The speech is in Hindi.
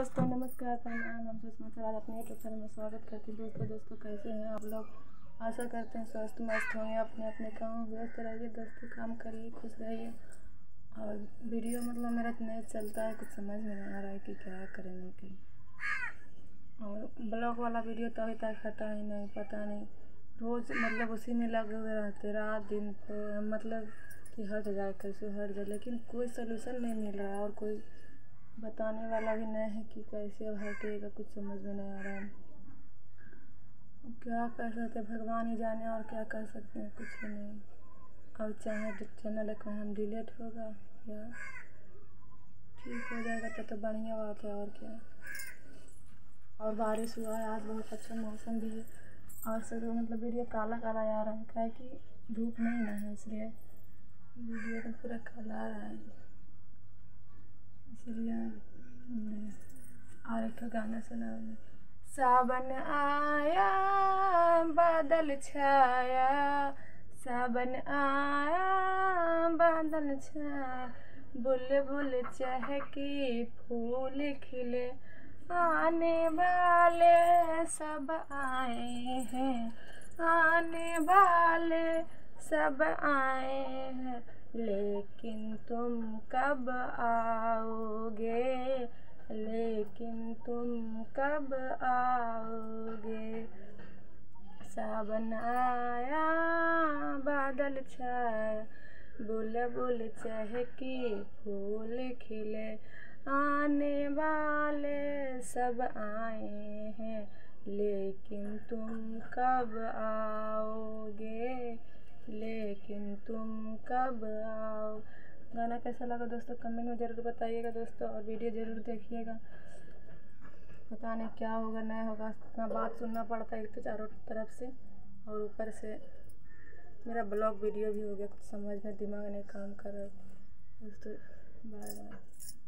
दोस्तों, नमस्कार प्रणाम हम सुषमा सर आज अपने यूट्यूब चैनल में स्वागत करती हूँ। दोस्तों दोस्तों, कैसे हैं आप लोग? आशा करते हैं स्वस्थ, मस्त होंगे, अपने अपने काम में व्यस्त रहिए, दोस्तों, काम करिए, खुश रहिए। और वीडियो मतलब मेरा नहीं चलता है, कुछ समझ में नहीं आ रहा है कि क्या करें नहीं करें और ब्लॉग वाला वीडियो तो अभी तक हटा ही नहीं, पता नहीं। रोज़ मतलब उसी में लगे हुए रहते, रात, दिन मतलब कि हट जाए कैसे हट जाए लेकिन कोई सोल्यूशन नहीं मिल रहा और कोई बताने वाला भी नहीं है कि कैसे अब हटेगा कुछ समझ में नहीं आ रहा है। क्या कर सकते हैं? भगवान ही जाने और क्या कर सकते हैं? कुछ भी नहीं। और चाहे चैनल का हम डिलीट होगा या ठीक हो जाएगा तो, तो बढ़िया बात है और क्या। और बारिश हुआ है आज बहुत अच्छा मौसम भी है। और सब मतलब वीडियो काला काला आ रहा है। क्या कि धूप नहीं ना है इसलिए वीडियो तो पूरा काला आ रहा है। इसलिए और एक गाना सुना सावन आया, बादल छाया। सावन आया, बादल छाया। बुल बुल चहके फूल खिले। आने वाले सब आए हैं। आने वाले सब आए हैं। लेकिन तुम कब आओगे कब आओगे? सावन आया, बादल छाया बुल बुल चहके, फूल खिले, आने वाले सब आए हैं, लेकिन तुम कब आओगे? लेकिन तुम कब आओ? गाना कैसा लगा दोस्तों? कमेंट में ज़रूर बताइएगा दोस्तों, और वीडियो ज़रूर देखिएगा। पता नहीं क्या होगा, नहीं होगा। इतना बात सुनना पड़ता है एक तो चारों तरफ़ से और ऊपर से। मेरा ब्लॉग वीडियो भी हो गया, कुछ समझ में दिमाग नहीं काम कर रहा दोस्तों बाय बाय।